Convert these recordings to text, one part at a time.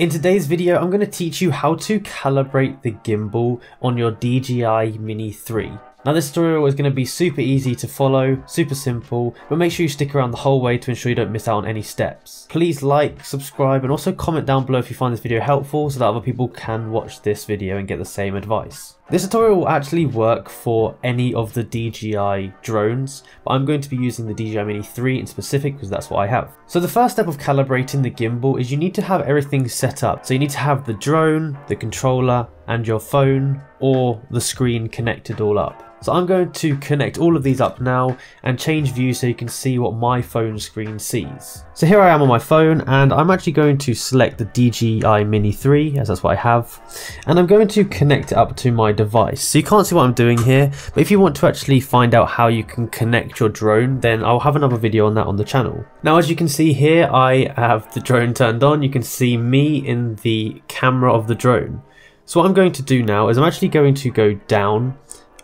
In today's video, I'm going to teach you how to calibrate the gimbal on your DJI Mini 3. Now this tutorial is going to be super easy to follow, super simple, but make sure you stick around the whole way to ensure you don't miss out on any steps. Please like, subscribe and also comment down below if you find this video helpful so that other people can watch this video and get the same advice. This tutorial will actually work for any of the DJI drones, but I'm going to be using the DJI Mini 3 in specific because that's what I have. So the first step of calibrating the gimbal is you need to have everything set up. So you need to have the drone, the controller, and your phone or the screen connected all up. So I'm going to connect all of these up now and change view so you can see what my phone screen sees. So here I am on my phone and I'm actually going to select the DJI Mini 3 as that's what I have and I'm going to connect it up to my device. So you can't see what I'm doing here but if you want to actually find out how you can connect your drone then I'll have another video on that on the channel. Now as you can see here I have the drone turned on. You can see me in the camera of the drone. So what I'm going to do now is I'm actually going to go down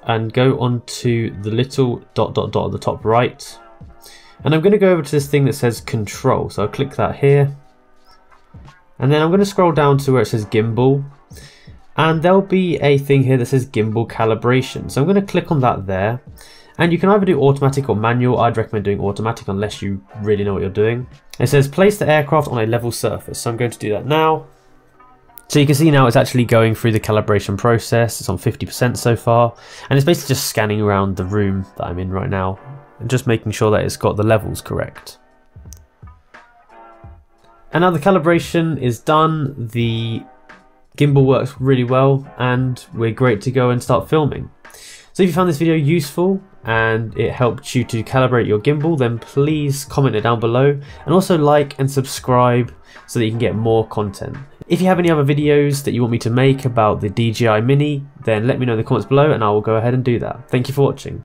and go onto the little dot dot dot at the top right. And I'm going to go over to this thing that says control. So I'll click that here. And then I'm going to scroll down to where it says gimbal. And there'll be a thing here that says gimbal calibration. So I'm going to click on that there. And you can either do automatic or manual. I'd recommend doing automatic unless you really know what you're doing. It says place the aircraft on a level surface. So I'm going to do that now. So you can see now it's actually going through the calibration process. It's on 50% so far. And it's basically just scanning around the room that I'm in right now. And just making sure that it's got the levels correct. And now the calibration is done. The gimbal works really well. And we're great to go and start filming. So if you found this video useful and it helped you to calibrate your gimbal, then please comment it down below. And also like and subscribe so that you can get more content. If you have any other videos that you want me to make about the DJI Mini, then let me know in the comments below and I will go ahead and do that. Thank you for watching.